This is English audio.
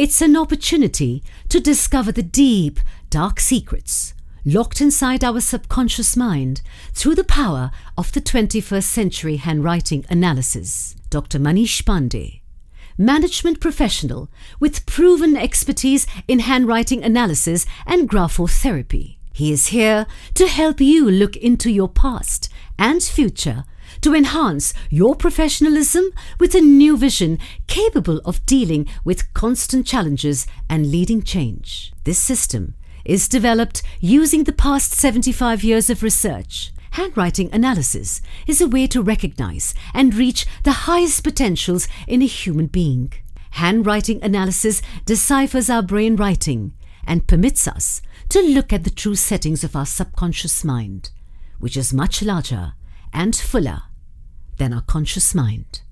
It's an opportunity to discover the deep, dark secrets locked inside our subconscious mind through the power of the 21st century handwriting analysis. Dr. Manish Pandey, management professional with proven expertise in handwriting analysis and graphotherapy. He is here to help you look into your past and future to enhance your professionalism with a new vision capable of dealing with constant challenges and leading change. This system is developed using the past 75 years of research. Handwriting analysis is a way to recognize and reach the highest potentials in a human being. Handwriting analysis deciphers our brain writing and permits us to look at the true settings of our subconscious mind, which is much larger and fuller than our conscious mind.